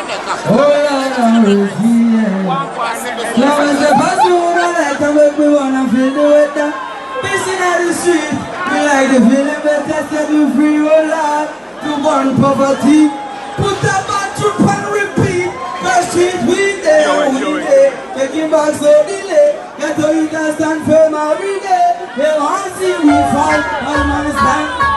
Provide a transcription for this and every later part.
Oh, Lord, I'm resilient. Now as the past move on, I can make me wanna feel the weather. Missing at the street, we like the feeling better, set you free, oh Lord. To burn poverty, put a bad trip and repeat. The street we there, we there, taking back so delay. Get to you can stand firm every day. They want to see we fall, all man stand.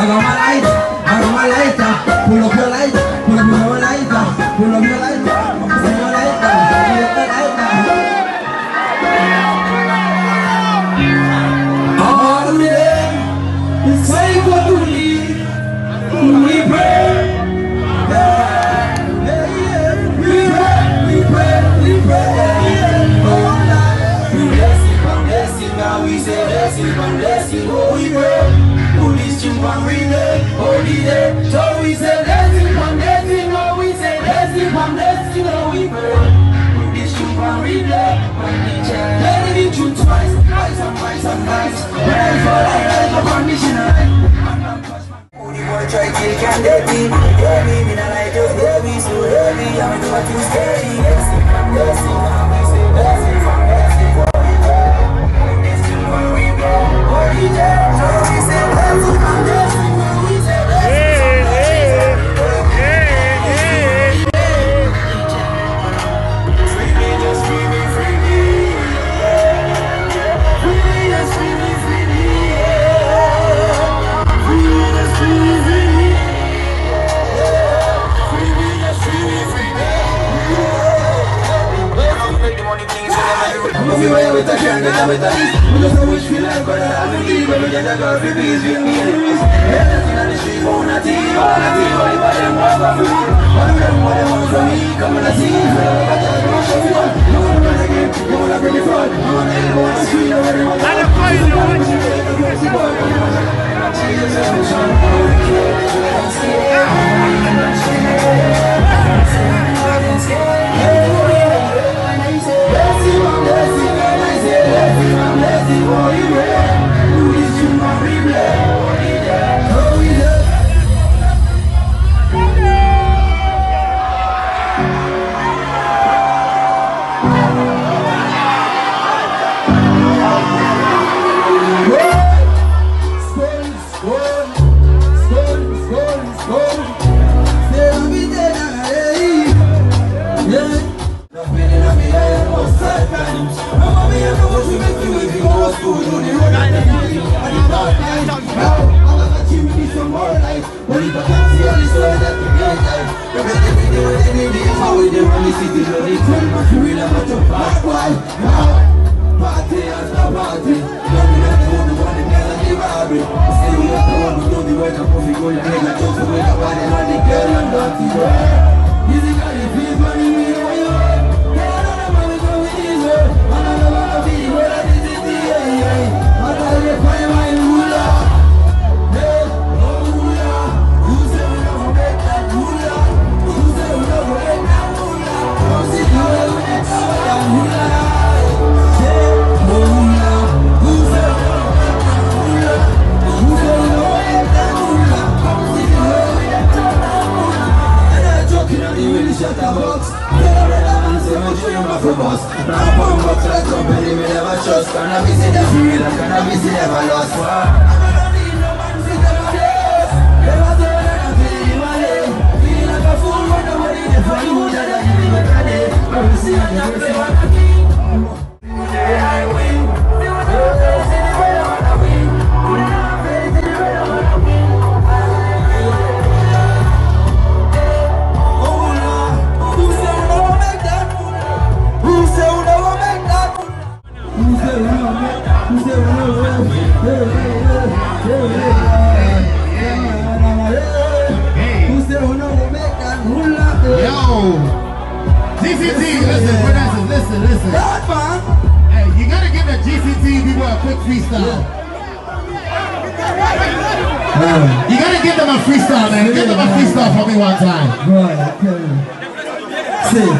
I got my we say blessing, from blessing, oh, we say blessing, from blessing, oh, we pray. Who this and we when we change. Let it be twice, twice and twice and twice. When I fall, I rise on mission right. Boy try kill can they be Heavy, me not like just heavy So heavy, I'm not too scary Blessing from blessing, now we say blessing from blessing For we go, this is what we go Holy day, a a list We just wish we like but I believe When we get a girl for peace with me enemies Everything on the street, not team the team, the body, them walk off with me All of them, what they want from me Come on, I see you So I got that one for fun You wanna run you wanna bring it front You wanna hit on the street, I'm ready to I'm fighting you, what you Party after party, loving up the who want the girl and the Barbie. Say we have to want to do the way the coffee go, your head like just the way the Cannabis in the field, cannabis in never lost. GCT, listen, Vanessa, listen, listen. That man. Hey, you gotta give the GCT people a quick freestyle. You gotta give them a freestyle, man. Give them a freestyle for me one time. Tell you. See,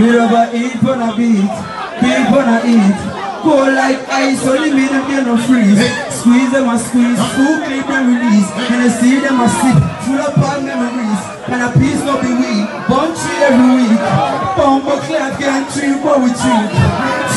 we never eat when I beat, beat when I eat. Go like ice, only me them get no freeze. Squeeze them and squeeze, full clip and release. And I see them a sip, full of bad memories. And a piece no be weak, bunchy every week. Bumbo clap, but we treat.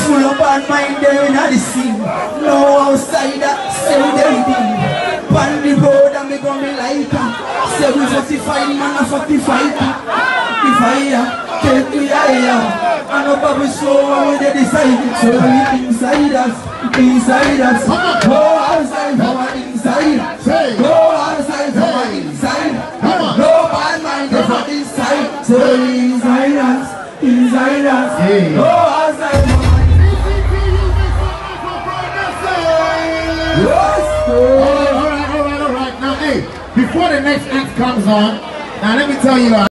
Full of bad mind there in the scene. No outsider, still them deep. On the road and me go me like her. Say we 45 man a 45 The fire take me higher And up of show when we decide So we inside us, inside us Go outside from our inside Say. Go outside from our inside No bad mind from our inside So inside us, inside us Hey. Go outside from our Yes, All right, all right, all right, all right. Now, hey, before the next act comes on, now let me tell you. uh,